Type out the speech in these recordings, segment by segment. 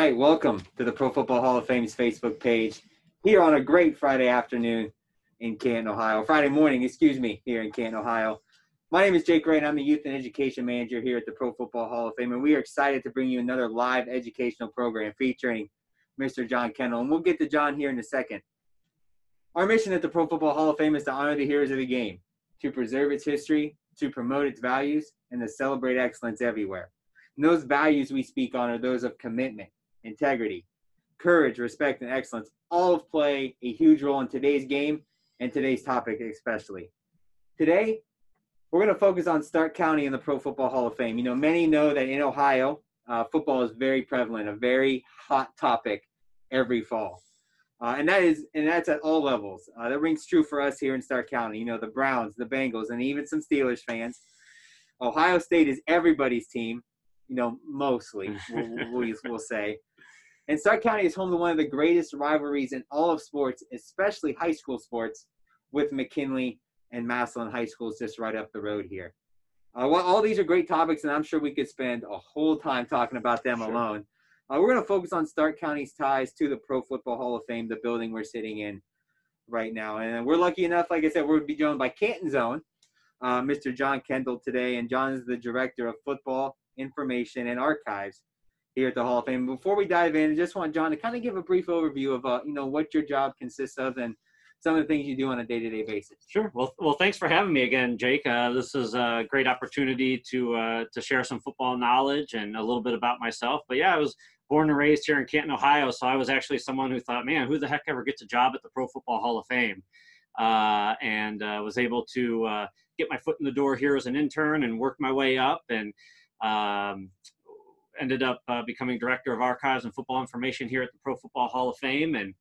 right, welcome to the Pro Football Hall of Fame's Facebook page here on a great Friday afternoon in Canton, Ohio. Friday morning, excuse me, here in Canton, Ohio. My name is Jake Wright. I'm the Youth and Education Manager here at the Pro Football Hall of Fame, and we are excited to bring you another live educational program featuring Mr. Jon Kendle. And we'll get to Jon here in a second. Our mission at the Pro Football Hall of Fame is to honor the heroes of the game, to preserve its history, to promote its values, and to celebrate excellence everywhere. And those values we speak on are those of commitment, integrity, courage, respect, and excellence all play a huge role in today's game and today's topic especially. Today, we're going to focus on Stark County in the Pro Football Hall of Fame. You know, many know that in Ohio, uh, football is very prevalent, a very hot topic every fall. Uh, and that is, and that's at all levels. Uh, that rings true for us here in Stark County. You know, the Browns, the Bengals, and even some Steelers fans. Ohio State is everybody's team. You know, mostly we'll, we'll, we'll say. And Stark County is home to one of the greatest rivalries in all of sports, especially high school sports, with McKinley and Massillon High Schools just right up the road here. Uh, well, all these are great topics, and I'm sure we could spend a whole time talking about them sure. alone. Uh, we're going to focus on Stark County's ties to the Pro Football Hall of Fame, the building we're sitting in right now. And we're lucky enough, like I said, we're going to be joined by Canton's Own, uh, Mr. Jon Kendle today. And John is the Director of Football Information and Archives here at the Hall of Fame. Before we dive in, I just want Jon to kind of give a brief overview of uh, you know what your job consists of and some of the things you do on a day-to-day basis. Sure. Well, well, thanks for having me again, Jake. Uh, this is a great opportunity to uh, to share some football knowledge and a little bit about myself. But yeah, I was born and raised here in Canton, Ohio, so I was actually someone who thought, man, who the heck ever gets a job at the Pro Football Hall of Fame? Uh, and uh, was able to uh, get my foot in the door here as an intern and work my way up and um, ended up uh, becoming director of archives and football information here at the Pro Football Hall of Fame. And,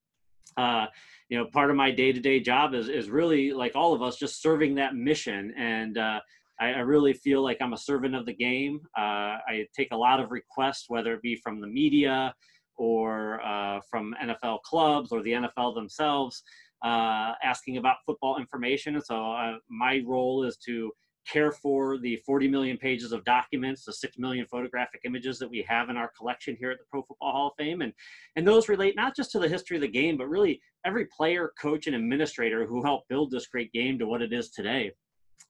uh, you know, part of my day to day job is, is really, like all of us, just serving that mission. And uh, I, I, really feel like I'm a servant of the game. Uh, I take a lot of requests, whether it be from the media or uh, from NFL clubs or the NFL themselves. Uh, asking about football information. And so my role is to care for the 40 million pages of documents, the 6 million photographic images that we have in our collection here at the Pro Football Hall of Fame. And, and those relate not just to the history of the game, but really every player, coach, and administrator who helped build this great game to what it is today.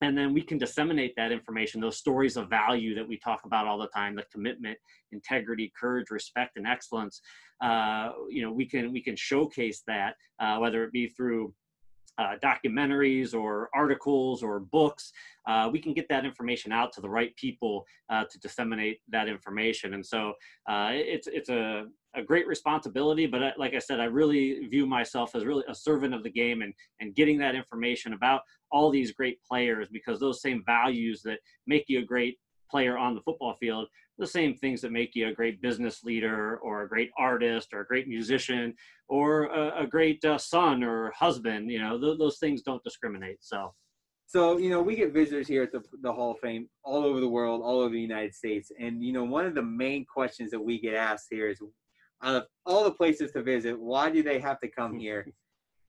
And then we can disseminate that information, those stories of value that we talk about all the time, the commitment, integrity, courage, respect, and excellence. Uh, you know, we can we can showcase that, uh, whether it be through uh, documentaries or articles or books, uh, we can get that information out to the right people uh, to disseminate that information. And so uh, it's it's a, a great responsibility, but uh, like I said, I really view myself as really a servant of the game and and getting that information about all these great players because those same values that make you a great player on the football field the same things that make you a great business leader or a great artist or a great musician or a, a great uh, son or husband you know th- those things don't discriminate so. So you know we get visitors here at the, the hall of fame all over the world all over the united states and you know one of the main questions that we get asked here is out of all the places to visit why do they have to come here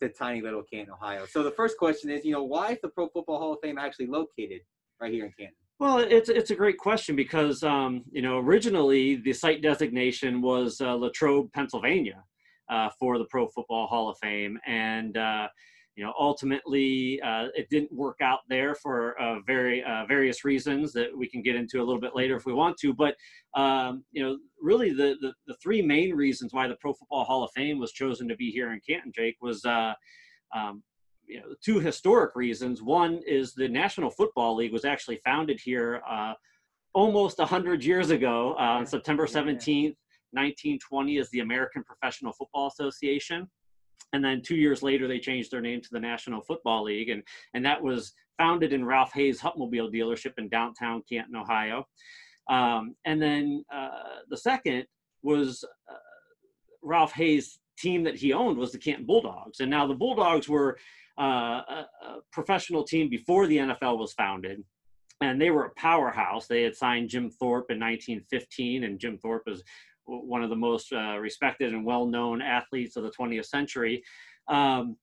to tiny little canton ohio? So the first question is you know why is the pro football hall of fame actually located right here in canton well, it's it's a great question because um, you know originally the site designation was uh, Latrobe, Pennsylvania, uh, for the Pro Football Hall of Fame, and uh, you know ultimately uh, it didn't work out there for uh, very uh, various reasons that we can get into a little bit later if we want to. But um, you know, really the, the, the three main reasons why the Pro Football Hall of Fame was chosen to be here in Canton, Jake, was um, you know, two historic reasons. One is the National Football League was actually founded here uh, almost 100 years ago uh, on September 17th, 1920, as the American Professional Football Association. And then two years later, they changed their name to the National Football League. And, and that was founded in Ralph Hay's Hupmobile dealership in downtown Canton, Ohio. Um, and then uh, the second was uh, Ralph Hay's team that he owned was the Canton Bulldogs. And now the Bulldogs were a, a professional team before the NFL was founded and they were a powerhouse. They had signed Jim Thorpe in 1915, and Jim Thorpe is one of the most uh, respected and well-known athletes of the 20th century. Um,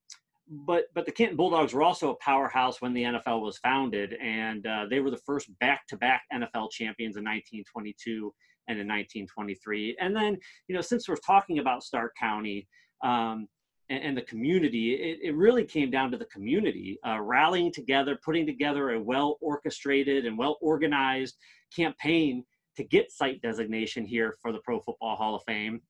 but but the Canton Bulldogs were also a powerhouse when the NFL was founded, and uh, they were the first back-to-back NFL champions in 1922 and in 1923. And then, you know, since we're talking about Stark County, um, and, and, the community, it, it, really came down to the community uh, rallying together, putting together a well orchestrated and well organized campaign to get site designation here for the Pro Football Hall of Fame.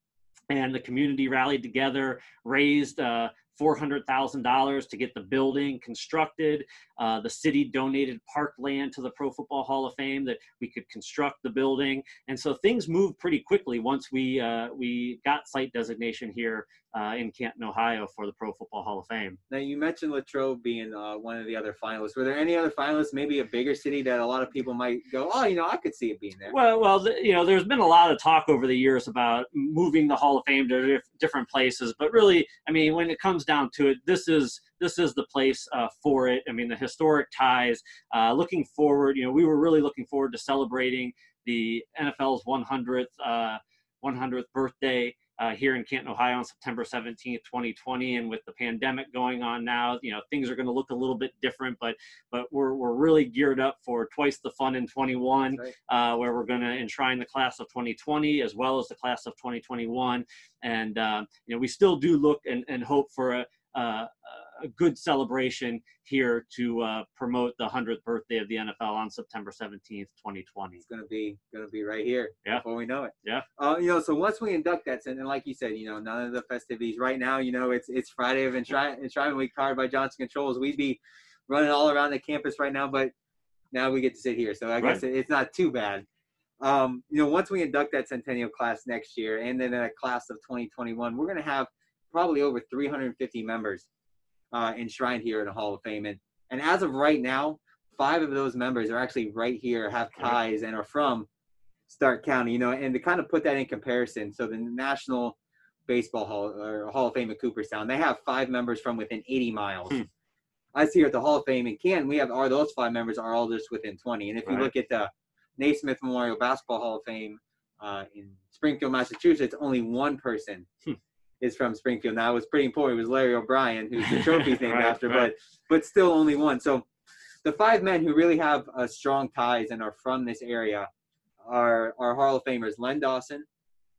And the community rallied together, raised uh, $400,000 to get the building constructed. Uh, the city donated parkland to the Pro Football Hall of Fame that we could construct the building. And so things moved pretty quickly once we, uh, we got site designation here uh, in Canton, Ohio for the Pro Football Hall of Fame. Now, you mentioned Latrobe being uh, one of the other finalists. Were there any other finalists, maybe a bigger city that a lot of people might go, oh, you know, I could see it being there? Well, well, you know, there's been a lot of talk over the years about moving the Hall of Fame to different places, but really, I mean, when it comes down to it, this is this is the place uh, for it. I mean, the historic ties. Uh, looking forward, you know, we were really looking forward to celebrating the NFL's 100th 100th uh, birthday uh, here in Canton, Ohio on September 17th, 2020. And with the pandemic going on now, you know, things are going to look a little bit different, but but we're, we're really geared up for twice the fun in 21, right. uh, where we're going to enshrine the class of 2020 as well as the class of 2021. And, uh, you know, we still do look and, and hope for a, a, a good celebration here to uh, promote the 100th birthday of the NFL on September 17th, 2020. It's gonna be gonna be right here yeah. before we know it. Yeah. Uh, you know, so once we induct that, and like you said, you know, none of the festivities right now. You know, it's it's Friday of Enshrinement Enshrine Week, powered by Johnson Controls. We'd be running all around the campus right now, but now we get to sit here, so I right. guess it's not too bad. Um, you know, once we induct that centennial class next year, and then a class of 2021, we're gonna have probably over 350 members uh, enshrined here in the Hall of Fame. And, and as of right now, five of those members are actually right here, have ties, and are from Stark County. You know, and to kind of put that in comparison, so the National Baseball Hall or Hall of Fame at Cooperstown, they have five members from within 80 miles. Hmm. I see here at the Hall of Fame in Canton, we have are those five members are all just within 20. And if you look at the Naismith Memorial Basketball Hall of Fame uh, in Springfield, Massachusetts, only one person hmm is from Springfield. Now it was pretty important. It was Larry O'Brien, who's the trophy's named right, after, right. but but still only one. So the five men who really have uh, strong ties and are from this area are are Hall of Famers: Len Dawson,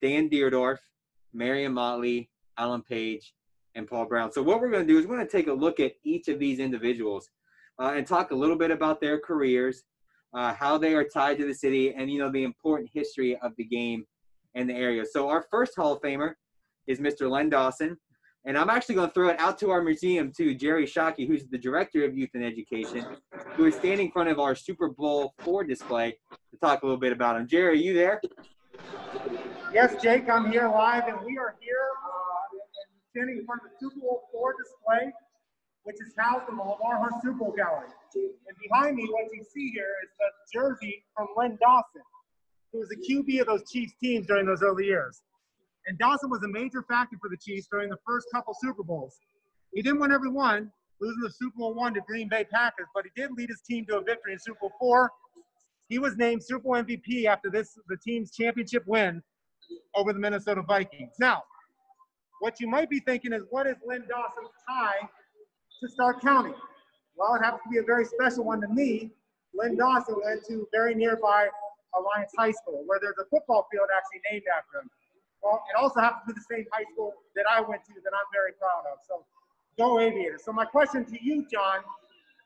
Dan Dierdorf, Marion Motley, Alan Page, and Paul Brown. So what we're going to do is we're going to take a look at each of these individuals uh, and talk a little bit about their careers, uh, how they are tied to the city, and you know the important history of the game and the area. So our first Hall of Famer is Mr. Len Dawson. And I'm actually going to throw it out to our museum to Jerry Shockey, who's the director of youth and education, who is standing in front of our Super Bowl four display to talk a little bit about him. Jerry, are you there? Yes, Jake, I'm here live, and we are here uh, standing in front of the Super Bowl four display, which is housed in the Lamar Hunt Super Bowl gallery. And behind me, what you see here is the jersey from Len Dawson, who was the QB of those Chiefs teams during those early years. And Dawson was a major factor for the Chiefs during the first couple Super Bowls. He didn't win every one, losing the Super Bowl one to Green Bay Packers, but he did lead his team to a victory in Super Bowl four. He was named Super Bowl MVP after this the team's championship win over the Minnesota Vikings. Now, what you might be thinking is, what is Len Dawson's tie to Stark County? Well, it happens to be a very special one to me. Len Dawson went to very nearby Alliance High School, where there's a football field actually named after him. Well, it also happens to be the same high school that I went to that I'm very proud of. So go Aviators. So my question to you, Jon,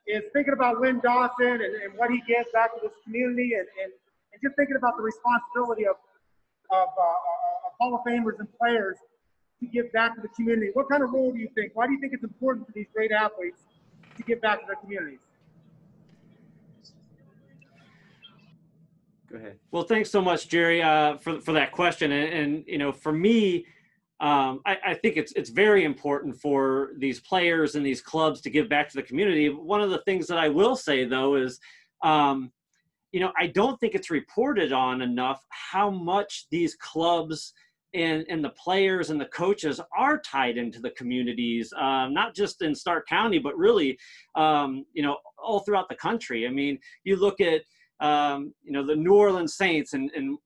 is thinking about Len Dawson and, and what he gives back to this community and, and, and just thinking about the responsibility of, of, uh, uh, of Hall of Famers and players to give back to the community. What kind of role do you think? Why do you think it's important for these great athletes to give back to their communities? Go ahead. Well, thanks so much, Jerry, uh, for for that question. And, and you know, for me, um, I, I, think it's it's very important for these players and these clubs to give back to the community. One of the things that I will say though is, um, you know, I don't think it's reported on enough how much these clubs and and the players and the coaches are tied into the communities, um, not just in Stark County, but really, um, you know, all throughout the country. I mean, you look at um, you know, the New Orleans Saints and, and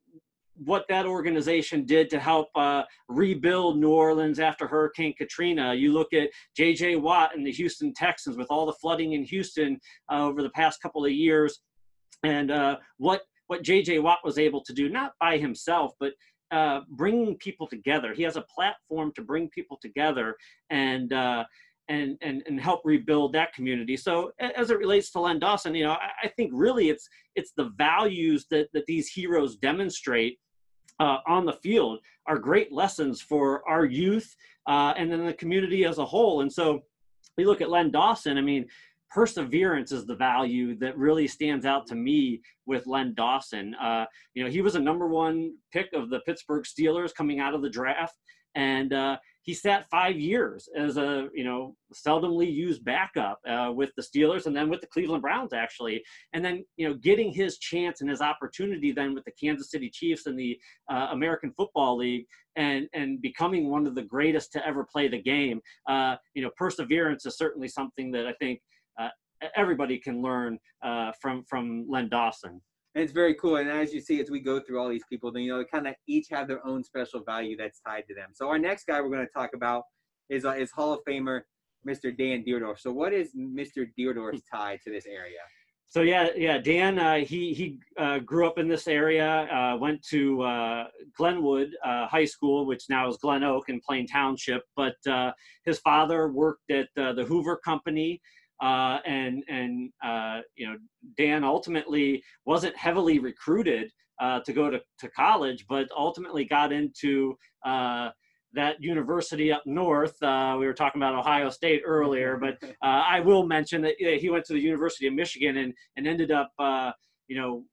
what that organization did to help uh, rebuild New Orleans after Hurricane Katrina. You look at J.J. Watt and the Houston Texans with all the flooding in Houston uh, over the past couple of years, and uh, what what J.J. Watt was able to do, not by himself, but uh, bringing people together. He has a platform to bring people together and uh, and and and help rebuild that community. So as it relates to Len Dawson, you know, I, I think really it's it's the values that that these heroes demonstrate uh, on the field are great lessons for our youth uh, and then the community as a whole. And so we look at Len Dawson. I mean, perseverance is the value that really stands out to me with Len Dawson. Uh, you know, he was a number one pick of the Pittsburgh Steelers coming out of the draft, and uh, he sat five years as a you know seldomly used backup uh, with the Steelers and then with the Cleveland Browns actually, and then you know getting his chance and his opportunity then with the Kansas City Chiefs and the uh, American Football League and and becoming one of the greatest to ever play the game. Uh, you know, perseverance is certainly something that I think uh, everybody can learn uh, from from Len Dawson. And it's very cool. And as you see, as we go through all these people, then you know, they kind of each have their own special value that's tied to them. So our next guy we're going to talk about is uh, is Hall of Famer Mr. Dan Dierdorf. So what is Mr. Dierdorf's tie to this area? So yeah, yeah, Dan. Uh, he he uh, grew up in this area. Uh, went to uh, Glenwood uh, High School, which now is Glen Oak in Plain Township. But uh, his father worked at the Hoover Company uh, and and uh, you know Dan ultimately wasn't heavily recruited uh, to go to, to college, but ultimately got into uh, that university up north. Uh, we were talking about Ohio State earlier, but uh, I will mention that he went to the University of Michigan and and ended up you know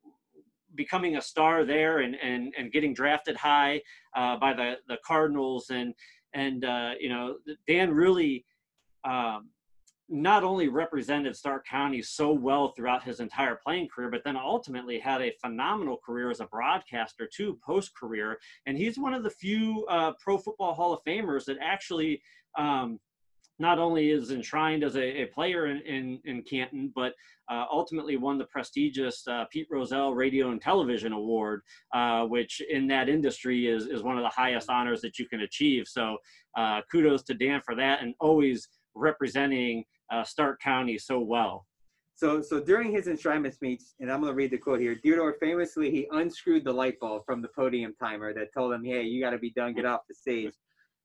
becoming a star there and and and getting drafted high by the the Cardinals and and you know Dan really. Um, not only represented Stark County so well throughout his entire playing career, but then ultimately had a phenomenal career as a broadcaster too, post career. And he's one of the few uh, Pro Football Hall of Famers that actually um, not only is enshrined as a, a player in, in, in, Canton, but uh, ultimately won the prestigious uh, Pete Rozelle Radio and Television Award, uh, which in that industry is, is one of the highest honors that you can achieve. So uh, kudos to Dan for that and always representing uh, Stark County so well. So, so during his enshrinement speech, and I'm going to read the quote here. Dierdorf famously he unscrewed the light bulb from the podium timer that told him, "Hey, you got to be done. Get off the stage."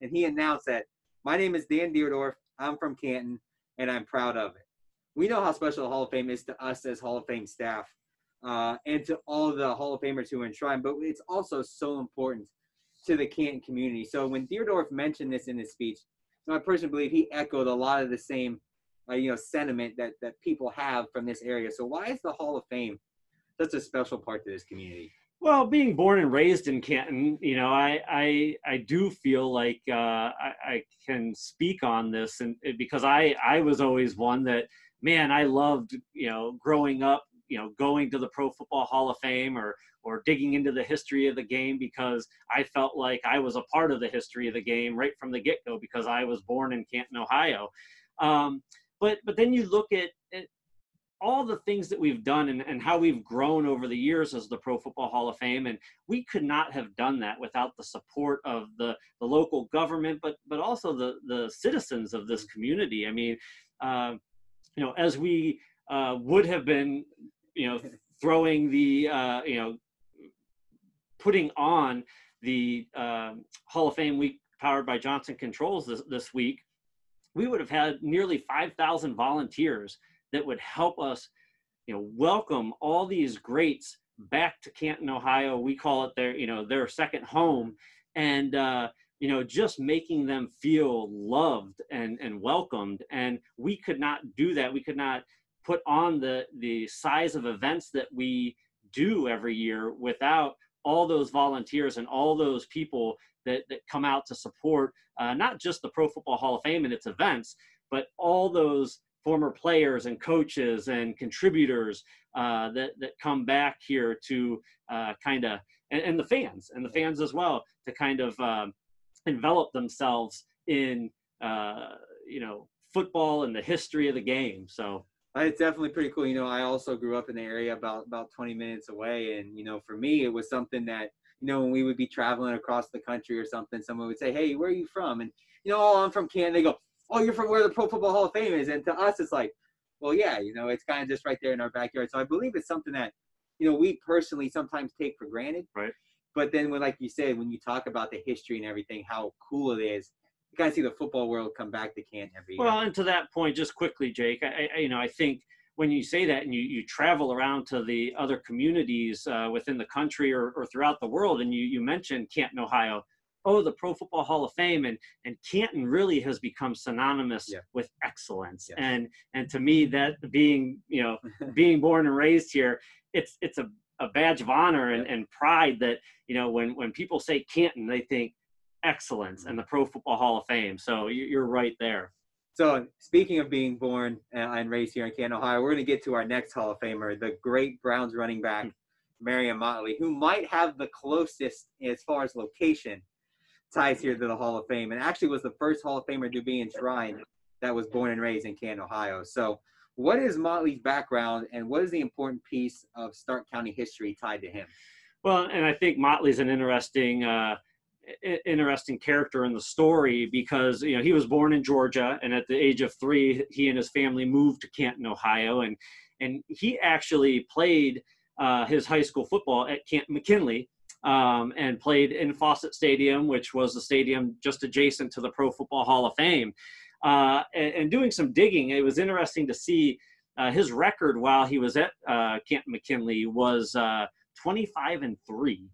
And he announced that, "My name is Dan Dierdorf. I'm from Canton, and I'm proud of it." We know how special the Hall of Fame is to us as Hall of Fame staff, uh, and to all the Hall of Famers who are enshrined. But it's also so important to the Canton community. So when Dierdorf mentioned this in his speech, I personally believe he echoed a lot of the same uh, you know sentiment that that people have from this area. So why is the Hall of Fame such a special part to this community? Well, being born and raised in Canton, you know, I I, I do feel like uh, I, I, can speak on this, and because I I was always one that man I loved you know growing up, you know, going to the Pro Football Hall of Fame or or digging into the history of the game because I felt like I was a part of the history of the game right from the get go because I was born in Canton, Ohio. Um, but but then you look at, at all the things that we've done and, and how we've grown over the years as the Pro Football Hall of Fame. And we could not have done that without the support of the, the local government, but but also the, the citizens of this community. I mean, uh, you know, as we uh, would have been, you know, throwing the, uh, you know, putting on the uh, Hall of Fame week powered by Johnson Controls this, this week, we would have had nearly 5,000 volunteers that would help us, you know, welcome all these greats back to Canton, Ohio. We call it their, you know, their second home, and uh, you know, just making them feel loved and and welcomed. And we could not do that. We could not put on the the size of events that we do every year without all those volunteers and all those people that, that come out to support uh, not just the Pro Football Hall of Fame and its events, but all those former players and coaches and contributors uh, that, that come back here to uh, kind of, and, and, the fans, and the fans as well, to kind of um, envelop themselves in, uh, you know, football and the history of the game. So it's definitely pretty cool. You know, I also grew up in the area about about 20 minutes away, and you know, for me, it was something that you know when we would be traveling across the country or something, someone would say, "Hey, where are you from?" And you know, oh, I'm from Canton. They go, "Oh, you're from where the Pro Football Hall of Fame is," and to us, it's like, well, yeah, you know, it's kind of just right there in our backyard. So I believe it's something that you know we personally sometimes take for granted. Right. But then when like you said, when you talk about the history and everything, how cool it is, you kind of see the football world come back to Canton every year. Well, and to that point, just quickly, Jake, I, I you know I think when you say that and you, you travel around to the other communities uh, within the country or, or throughout the world, and you, you mentioned Canton, Ohio, oh, the Pro Football Hall of Fame, and and Canton really has become synonymous Yeah. with excellence. Yes. And and to me, that being you know being born and raised here, it's it's a, a badge of honor and, Yeah. and pride that you know when when people say Canton, they think excellence and the Pro Football Hall of Fame. So you- you're right there. So speaking of being born uh, and raised here in Canton, Ohio, we're going to get to our next Hall of Famer, the great Browns running back, Marion Motley, who might have the closest as far as location ties here to the Hall of Fame, and actually was the first Hall of Famer to be enshrined that was born and raised in Canton, Ohio. So, what is Motley's background, and what is the important piece of Stark County history tied to him? Well, and I think Motley's an interesting, uh, interesting character in the story because you know he was born in Georgia, and at the age of three, he and his family moved to Canton, Ohio, and and he actually played uh, his high school football at Canton McKinley. Um, and played in Fawcett Stadium, which was the stadium just adjacent to the Pro Football Hall of Fame. Uh, and, and doing some digging, it was interesting to see uh, his record while he was at uh, McKinley was uh, 25 and 3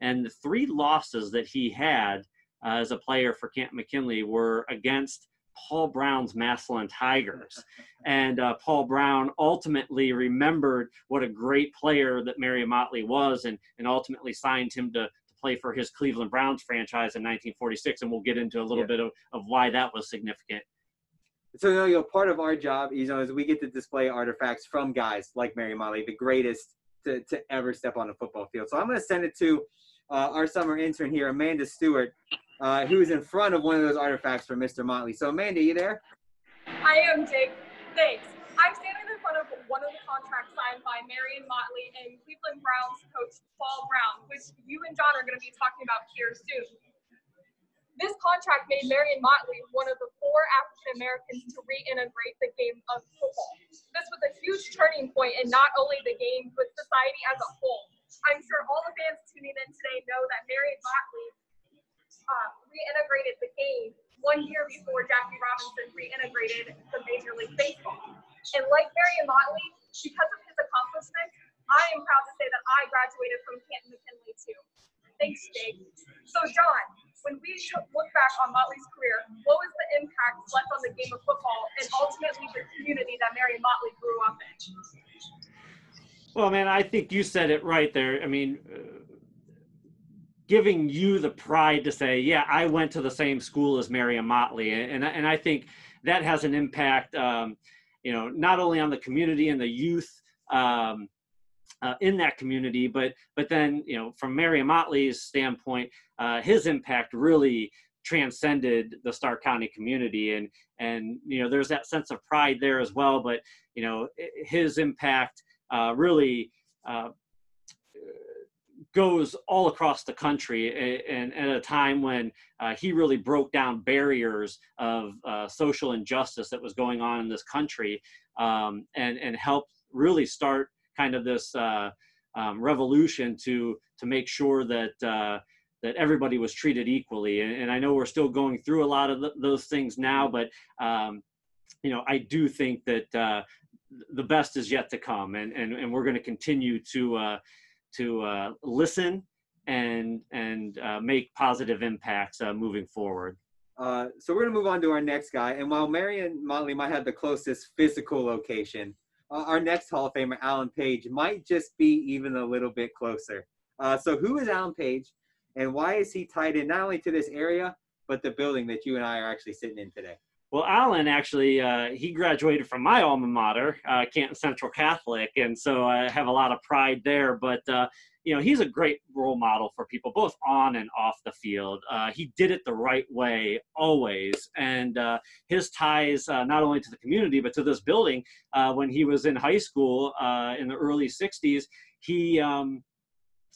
and the three losses that he had uh, as a player for Camp McKinley were against Paul Brown's Massillon Tigers. And uh, Paul Brown ultimately remembered what a great player that Mary Motley was and, and ultimately signed him to, to play for his Cleveland Browns franchise in 1946. And we'll get into a little Yeah. bit of, of why that was significant. So you know, part of our job, you know, is we get to display artifacts from guys like Mary Motley, the greatest to, to ever step on a football field. So I'm going to send it to uh, our summer intern here, Amanda Stewart, uh, who is in front of one of those artifacts for Mr. Motley. So Amanda, you there? I am Jake. Thanks. I'm standing in front of one of the contracts signed by Marion Motley and Cleveland Browns coach Paul Brown, which you and John are going to be talking about here soon. This contract made Marion Motley one of the four African Americans to reintegrate the game of football. This was a huge turning point in not only the game, but society as a whole. I'm sure all the fans tuning in today know that Marion Motley uh, reintegrated the game one year before Jackie Robinson reintegrated the Major League Baseball. And like Marion Motley, because of his accomplishments, I am proud to say that I graduated from Canton McKinley too. Thanks, Jake. So, Jon, when we look back on Motley's career, what was the impact left on the game of football and ultimately the community that Marion Motley grew up in? Well, man, I think you said it right there. I mean, uh, giving you the pride to say, "Yeah, I went to the same school as Marion Motley," and and I think that has an impact, um, you know, not only on the community and the youth um, uh, in that community, but but then you know, from Marion Motley's standpoint, uh, his impact really transcended the Stark County community, and and you know, there's that sense of pride there as well. But you know, his impact really uh, goes all across the country a- and at a time when uh, he really broke down barriers of uh, social injustice that was going on in this country um, and, and helped really start kind of this uh, um, revolution to, to make sure that, uh, that everybody was treated equally. And, and I know we're still going through a lot of th- those things now, but um, you know, I do think that uh, the best is yet to come, and and, and we're going to continue to uh, to uh, listen and and uh, make positive impacts uh, moving forward. Uh, so we're going to move on to our next guy. And while Marion Motley might have the closest physical location, uh, our next Hall of Famer, Alan Page, might just be even a little bit closer. So who is Alan Page, and why is he tied in not only to this area, but the building that you and I are actually sitting in today? Well, Alan actually uh, he graduated from my alma mater, uh, Canton Central Catholic, and so I have a lot of pride there. But uh, you know, he's a great role model for people, both on and off the field. Uh, he did it the right way always, and uh, his ties uh, not only to the community but to this building. When he was in high school in the early '60s, he um,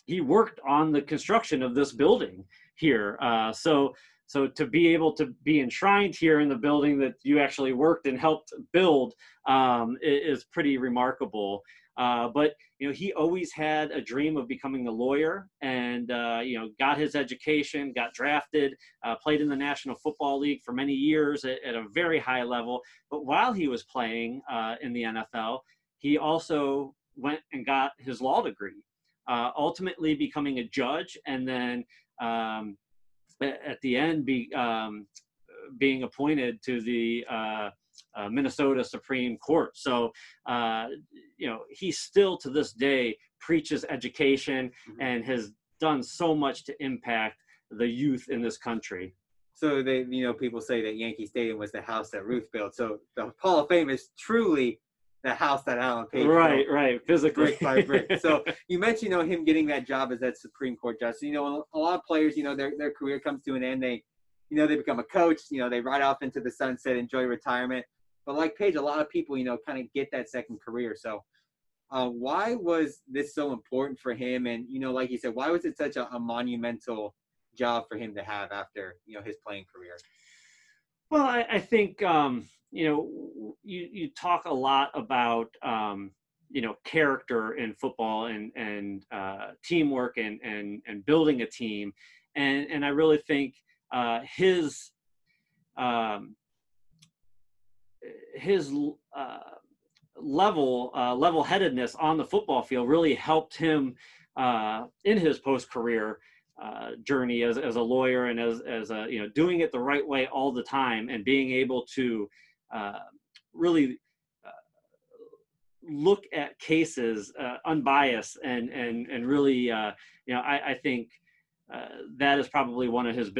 he worked on the construction of this building here. So so to be able to be enshrined here in the building that you actually worked and helped build um, is pretty remarkable. Uh, but you know, he always had a dream of becoming a lawyer, and uh, you know, got his education, got drafted, uh, played in the National Football League for many years at, at a very high level. But while he was playing uh, in the NFL, he also went and got his law degree, uh, ultimately becoming a judge, and then um, at the end, be um, being appointed to the uh, uh, Minnesota Supreme Court. So, uh, you know, he still to this day preaches education mm-hmm. and has done so much to impact the youth in this country. So they, you know, people say that Yankee Stadium was the house that Ruth built. So the Hall of Fame is truly the house that Alan Page right, built, right, physically brick by brick. so you mentioned, you know, him getting that job as that Supreme Court justice. You know, a lot of players, you know, their their career comes to an end. They, you know, they become a coach. You know, they ride off into the sunset, enjoy retirement. But like Page, a lot of people, you know, kind of get that second career. So uh, why was this so important for him? And you know, like you said, why was it such a, a monumental job for him to have after you know his playing career? Well, I, I think um, you know you you talk a lot about um, you know character in football and and uh, teamwork and and and building a team, and and I really think uh, his um, his uh, level uh, level headedness on the football field really helped him uh, in his post career uh, journey as, as a lawyer and as, as a, you know, doing it the right way all the time and being able to really uh, look at cases uh, unbiased and, and, and really, uh, you know, I, I think that is probably one of his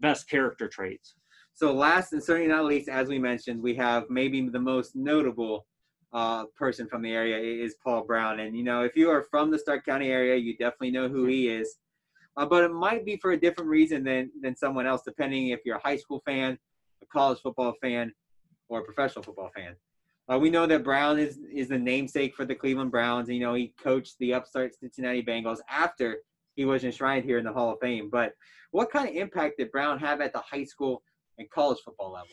best character traits. So last and certainly not least, as we mentioned, we have maybe the most notable uh, person from the area is Paul Brown. And, you know, if you are from the Stark County area, you definitely know who he is uh, but it might be for a different reason than than someone else, depending if you're a high school fan, a college football fan, or a professional football fan. Uh, we know that Brown is is the namesake for the Cleveland Browns. You know, he coached the upstart Cincinnati Bengals after he was enshrined here in the Hall of Fame. But what kind of impact did Brown have at the high school and college football level?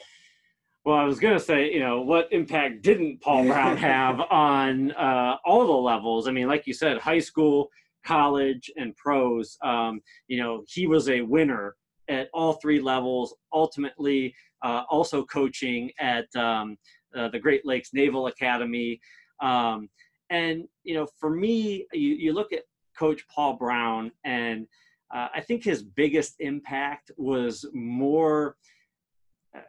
Well, I was going to say, you know, what impact didn't Paul Brown have on uh, all the levels? I mean, like you said, high school, college and pros. Um, you know, he was a winner at all three levels. Ultimately, uh, also coaching at um, uh, the Great Lakes Naval Academy. Um, and you know, for me, you, you look at Coach Paul Brown, and uh, I think his biggest impact was more uh,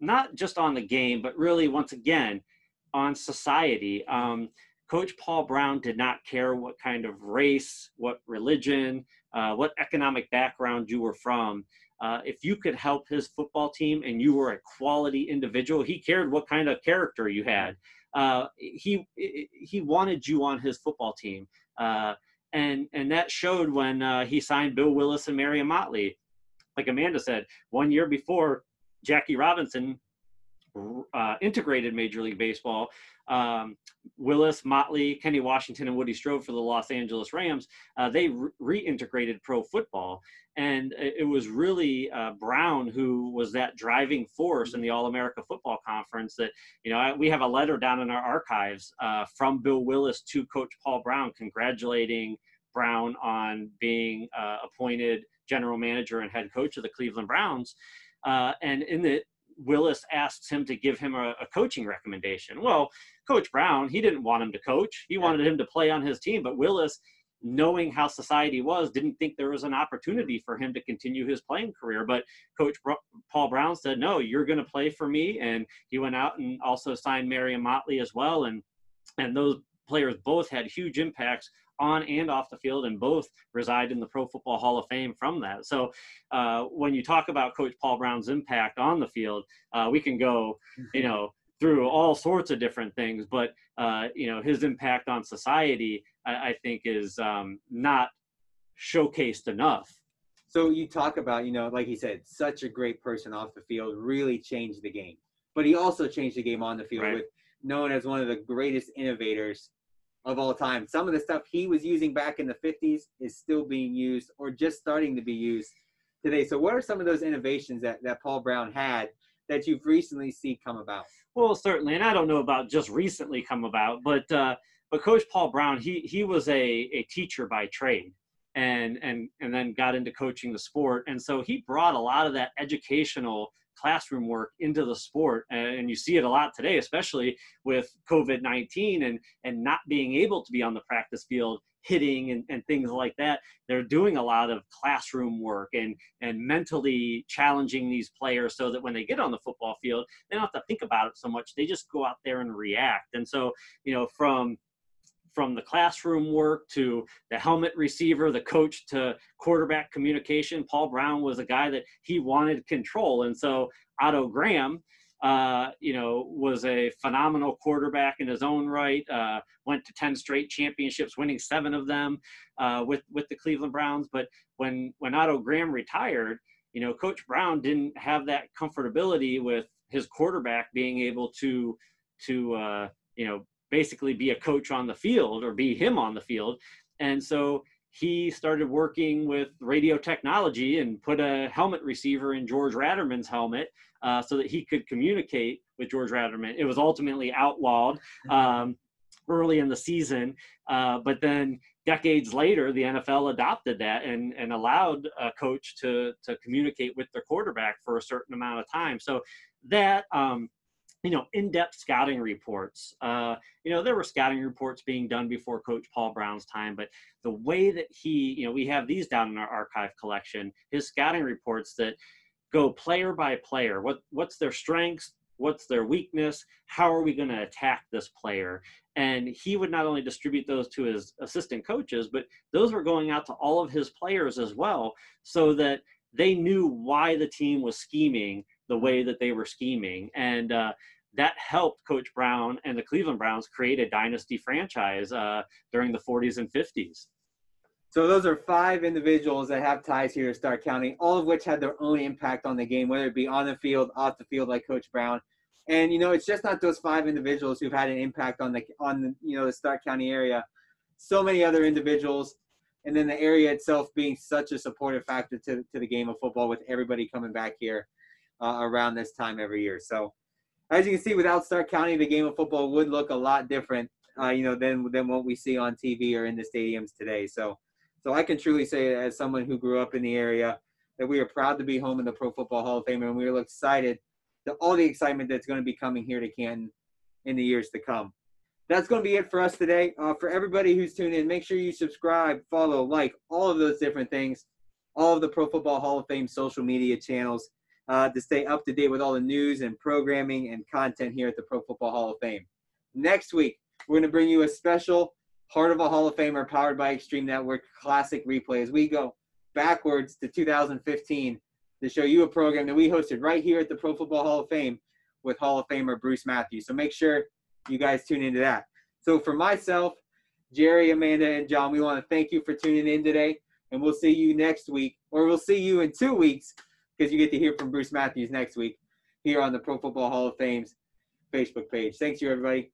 not just on the game, but really once again on society. Um, Coach Paul Brown did not care what kind of race, what religion, uh, what economic background you were from. Uh, if you could help his football team and you were a quality individual, he cared what kind of character you had. Uh, he he wanted you on his football team, uh, and and that showed when uh, he signed Bill Willis and Marion Motley. Like Amanda said, one year before Jackie Robinson uh, integrated Major League Baseball, um, Willis, Motley, Kenny Washington, and Woody Strode for the Los Angeles Rams, uh, they re- reintegrated pro football. And it was really uh, Brown who was that driving force in the All America Football Conference. That, you know, we have a letter down in our archives uh, from Bill Willis to Coach Paul Brown congratulating Brown on being uh, appointed general manager and head coach of the Cleveland Browns. Uh, and in the Willis asks him to give him a, a, coaching recommendation. Well, Coach Brown, he didn't want him to coach. He wanted him to play on his team. But Willis, knowing how society was, didn't think there was an opportunity for him to continue his playing career. But Coach Paul Brown said, "No, you're going to play for me." And he went out and also signed Marion Motley as well. And and those players both had huge impacts on and off the field, and both reside in the Pro Football Hall of Fame from that. So, uh, when you talk about Coach Paul Brown's impact on the field, uh, we can go, you mm-hmm. know, through all sorts of different things, but uh, you know, his impact on society, I, I think, is um, not showcased enough. So you talk about, you know, like he said, such a great person off the field, really changed the game. But he also changed the game on the field right. with known as one of the greatest innovators of all time. Some of the stuff he was using back in the 50s is still being used or just starting to be used today. So, what are some of those innovations that, that Paul Brown had that you've recently seen come about? Well, certainly, and I don't know about just recently come about, but uh, but Coach Paul Brown, he he was a a teacher by trade, and and and then got into coaching the sport, and so he brought a lot of that educational classroom work into the sport and you see it a lot today especially with covid-19 and and not being able to be on the practice field hitting and, and things like that. They're doing a lot of classroom work and and mentally challenging these players so that when they get on the football field they don't have to think about it so much. They just go out there and react. And so you know from from the classroom work to the helmet receiver, the coach to quarterback communication. Paul Brown was a guy that he wanted control. And so Otto Graham, uh, you know, was a phenomenal quarterback in his own right. Uh, went to ten straight championships, winning seven of them uh, with with the Cleveland Browns. But when when Otto Graham retired, you know, Coach Brown didn't have that comfortability with his quarterback being able to to uh, you know basically be a coach on the field or be him on the field. And so he started working with radio technology and put a helmet receiver in George Ratterman's helmet uh, so that he could communicate with George Ratterman. It was ultimately outlawed um, early in the season, uh, but then decades later, the NFL adopted that and, and allowed a coach to, to communicate with their quarterback for a certain amount of time. So that um, you know, in-depth scouting reports. Uh, you know, there were scouting reports being done before Coach Paul Brown's time, but the way that he, you know, we have these down in our archive collection, his scouting reports that go player by player. What what's their strengths? What's their weakness? How are we going to attack this player? And he would not only distribute those to his assistant coaches, but those were going out to all of his players as well, so that they knew why the team was scheming the way that they were scheming. And uh, that helped Coach Brown and the Cleveland Browns create a dynasty franchise uh, during the 40s and 50s. So those are five individuals that have ties here to Stark County, all of which had their own impact on the game, whether it be on the field, off the field, like Coach Brown. And you know, it's just not those five individuals who've had an impact on the on the you know the Stark County area. So many other individuals, and then the area itself being such a supportive factor to to the game of football, with everybody coming back here uh, around this time every year. So as you can see, without Stark County, the game of football would look a lot different, uh, you know, than than what we see on TV or in the stadiums today. So, so I can truly say, as someone who grew up in the area, that we are proud to be home in the Pro Football Hall of Fame, and we are excited to all the excitement that's going to be coming here to Canton in the years to come. That's going to be it for us today. Uh, for everybody who's tuned in, make sure you subscribe, follow, like all of those different things, all of the Pro Football Hall of Fame social media channels uh, to stay up to date with all the news and programming and content here at the Pro Football Hall of Fame. Next week, we're going to bring you a special Heart of a Hall of Famer powered by Extreme Network classic replay as we go backwards to 2015 to show you a program that we hosted right here at the Pro Football Hall of Fame with Hall of Famer Bruce Matthews. So make sure you guys tune into that. So for myself, Jerry, Amanda, and Jon, we want to thank you for tuning in today, and we'll see you next week, or we'll see you in two weeks because you get to hear from Bruce Matthews next week here on the Pro Football Hall of Fame's Facebook page. Thanks you, everybody.